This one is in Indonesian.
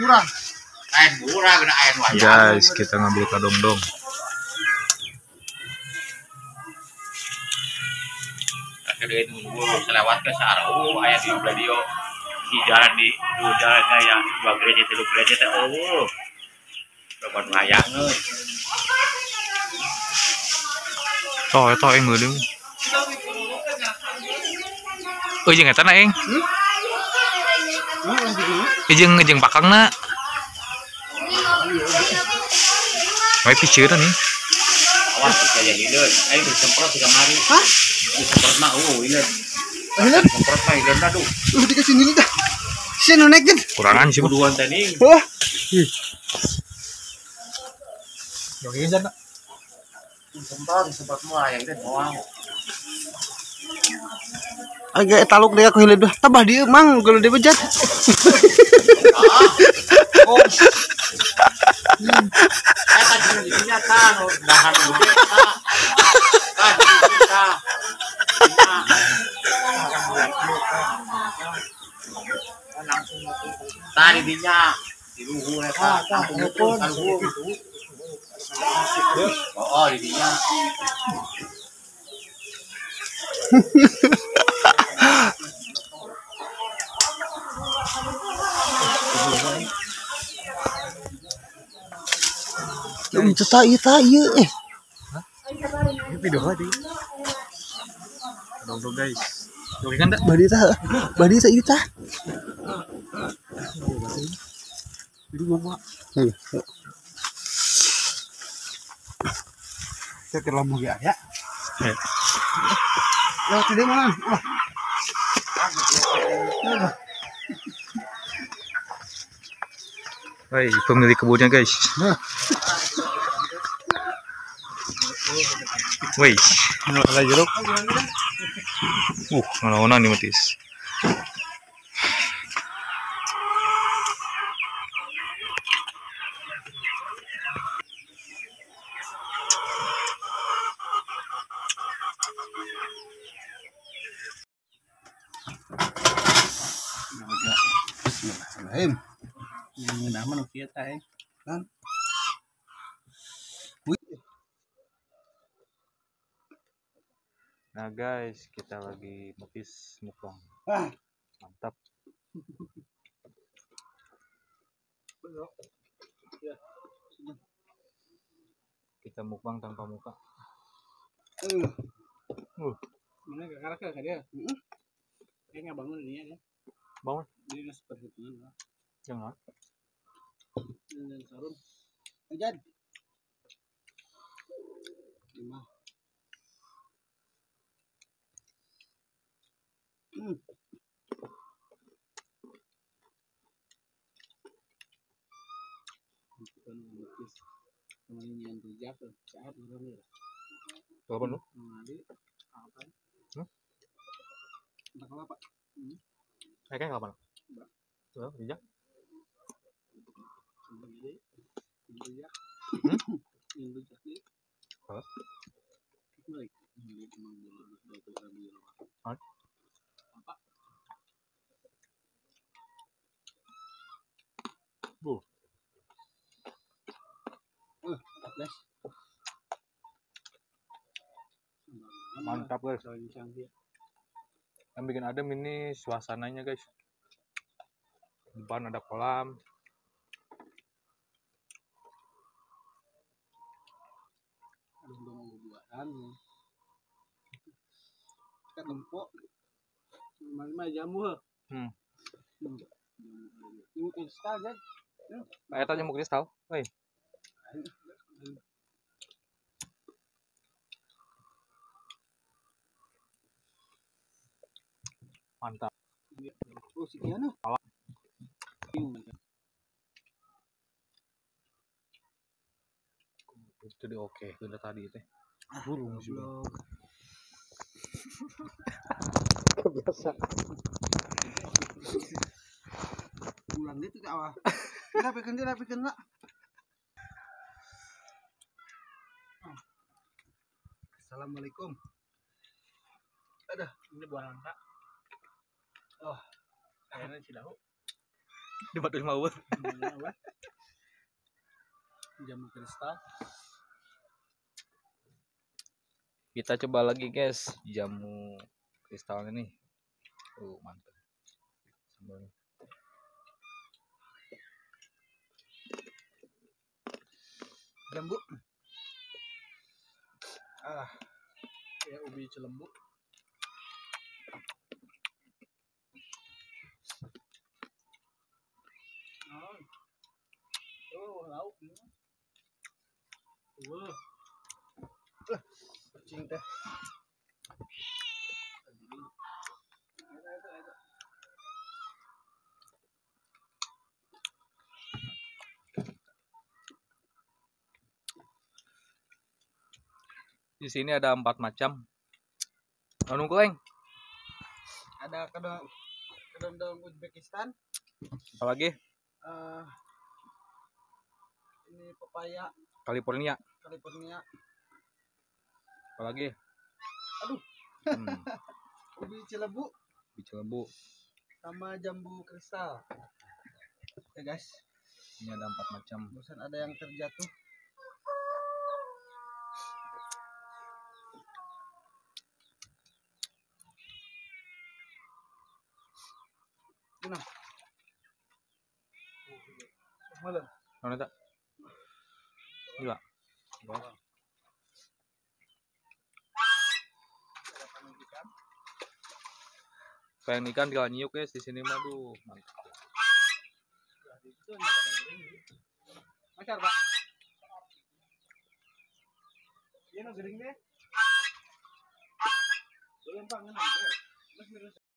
Murah. Ain murah kena ain wayang. Guys, kita ngambil kadong dong. Kedua itu dulu selewat ke Sarau, ayah di radio di jalan di di jalannya yang dua gereja tiga gereja teh oh Bapak wayang. Toh, itu yang ngeudung. Oh, jeung eta na eng. Eh, jeung jeung pakangna. Wae piceurna nih. Awas jadi deh. Ayo disemprot tiga hari. Hah? Disemprot mah oh ini. Akhirnya Disemprot mah ini aduh. lu dikasih nilai dah. Saya nonekin. Kurangan sih. Kuduan tadi. Wah. Disemprot disemprot mah yang teh doang. Agak taluk deh aku hilir dah. Tambah dia mang kalau dia bejat. Ah. Oh. Eh tadi di sini kan dahan gede ta. Kan kita. Tadi dinya di luhur eta. Luhur kan luhur. Oh, di dinya. Tak iya tak iya eh. Video tadi. Kadong dong, guys. Oke kan, tak? Badi tak. Badi tak buat. Iya. Saya ke lampu ya ya. Lewat sini mana? Hai, pemilik kebunnya, guys. Wih, ada jeruk. Uh, mana-mana nih matis. Bismillahirrahmanirrahim. Ini nama nu kieu teh. Nah, guys, kita lagi matis mukbang. Ah. Mantap. Kita mukbang tanpa muka. Eh, Mana ke karakter kan dia? Dia nggak bangun dia kan? Bangun. Dia seperti itu kan? Jangan. Dan sarung. Ajad. Lima. Bukan melukis. Temannya yang rujak, saat orang ni. Apa lu? Mengali apa? Hmm? Entah apa. Eh, kayak kapan? Oh, dijak. Mengali. Yang rujak. Hmm? Yang rujak ni. Apa? Baik. Mengali memang boleh batu kami. Hah? Apa? Mantap, guys. Yang bikin adem ini suasananya, guys. Depan ada kolam. Belum buatan. Kita tempok. Mana jamu he? Hmm. Hmm. Ini kristal kan? Eh, tanya mau kristal. Woi, mantap. Oh, sekian ah. Alah. Itu dia oke, udah tadi teh. Burung sih. Bang. Kebiasa. Bulan itu tak apa. Rapikan dia, rapikan nak. Assalamualaikum. Ini buah langka. Oh, kayaknya si dahu. Di batu mau. Apa? Jamu kristal. Kita coba lagi guys jamu kristal ini. Uh, mantap. Sambalnya. Jambu. Ah, Ya ubi celembu. Oh. Oh, lauk. Wah. kucing teh. Di sini ada empat macam. Anu kuleng, Ada kedong kedong Uzbekistan. apalagi eh ini pepaya California, California. Apalagi. Aduh. Hmm, Ubi cilebu biji lembu. sama jambu kristal. Ya guys, Ini ada empat macam. bosan ada yang terjatuh. Nah. Malam. Mana tak? Gila. Bawah. Pengen ikan tinggal nyiuk guys di sini mah duh Pak. Iya. Mas